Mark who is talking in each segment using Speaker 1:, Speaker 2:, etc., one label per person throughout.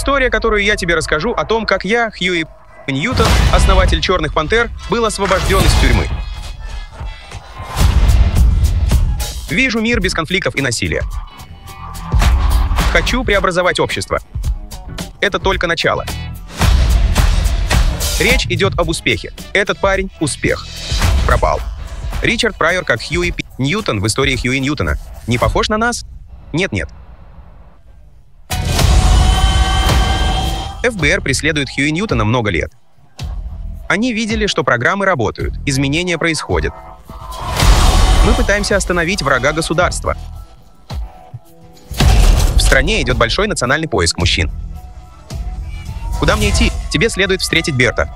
Speaker 1: История, которую я тебе расскажу о том, как я, Хьюи Ньютон, основатель «Черных пантер», был освобожден из тюрьмы. Вижу мир без конфликтов и насилия. Хочу преобразовать общество. Это только начало. Речь идет об успехе. Этот парень — успех. Пропал. Ричард Прайор как Хьюи. Ньютон в истории Хьюи Ньютона. Не похож на нас? Нет-нет. ФБР преследует Хьюи Ньютона много лет. Они видели, что программы работают, изменения происходят. Мы пытаемся остановить врага государства. В стране идет большой национальный поиск мужчин. Куда мне идти? Тебе следует встретить Берта.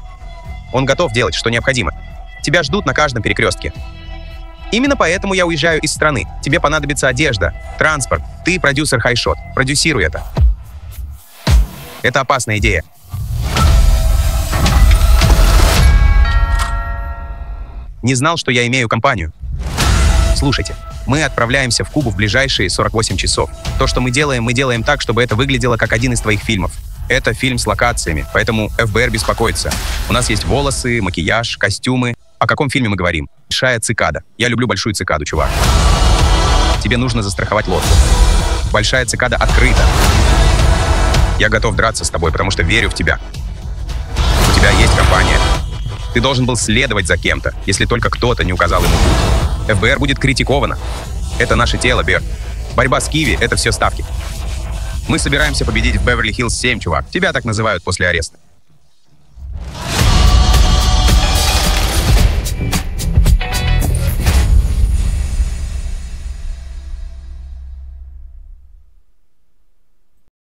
Speaker 1: Он готов делать, что необходимо. Тебя ждут на каждом перекрестке. Именно поэтому я уезжаю из страны. Тебе понадобится одежда, транспорт. Ты продюсер Хайшот. Продюсируй это. Это опасная идея. Не знал, что я имею компанию. Слушайте, мы отправляемся в Кубу в ближайшие 48 часов. То, что мы делаем, мы делаем так, чтобы это выглядело как один из твоих фильмов. Это фильм с локациями, поэтому ФБР беспокоится. У нас есть волосы, макияж, костюмы. О каком фильме мы говорим? Большая цикада. Я люблю большую цикаду, чувак. Тебе нужно застраховать лодку. Большая цикада открыта. Я готов драться с тобой, потому что верю в тебя. У тебя есть компания. Ты должен был следовать за кем-то, если только кто-то не указал ему путь. ФБР будет критиковано. Это наше тело, Берт. Борьба с Киви — это все ставки. Мы собираемся победить в Беверли-Хиллз 7, чувак. Тебя так называют после ареста.